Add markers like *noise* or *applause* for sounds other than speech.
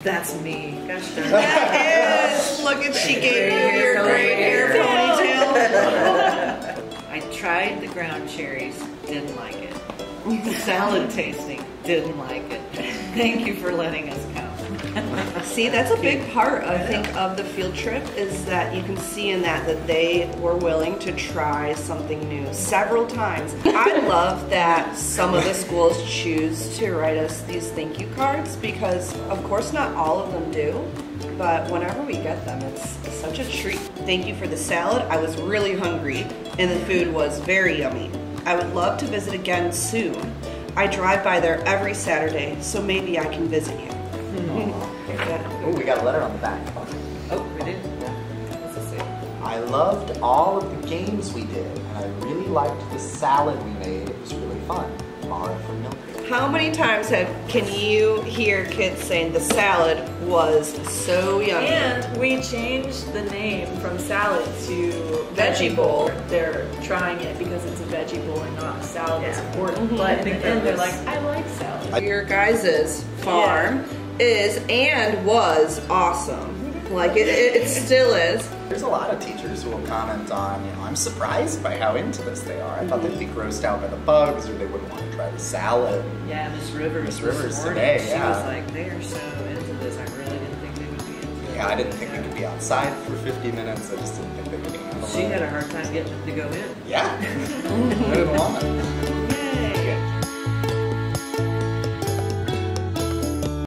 That's me. Gosh darn. That is. Look at she gave you your great hair ponytail. *laughs* I tried the ground cherries, didn't like it. The *laughs* salad tasting, didn't like it. Thank you for letting us come. See, that's a big part, I think, of the field trip is that you can see in that that they were willing to try something new several times. I *laughs* love that some of the schools choose to write us these thank you cards because, of course, not all of them do. But whenever we get them, it's such a treat. Thank you for the salad. I was really hungry, and the food was very yummy. I would love to visit again soon. I drive by there every Saturday, so maybe I can visit you. Yeah. Oh, we got a letter on the back. Oh, we did? What's it say? I loved all of the games we did, and I really liked the salad we made. It was really fun. Mara from Milford. How many times have can you hear kids saying the salad was so yummy? And we changed the name from salad to veggie bowl. They're trying it because it's a veggie bowl and not salad is important. Mm-hmm. But in the end, they're like, I like salad. Your guys' farm is and was awesome. Like it, it, it still is. There's a lot of teachers who will comment on, you know, I'm surprised by how into this they are. I thought they'd be mm-hmm. grossed out by the bugs or they wouldn't want to try the salad. Yeah, Miss Rivers. Miss Rivers morning, today, She yeah. was like, they are so into this. I really didn't think they would be into it. Yeah, I didn't think they could be outside for 50 minutes. I just didn't think they could handle She had a hard time getting them to go in. Yeah. I didn't want it. Yeah,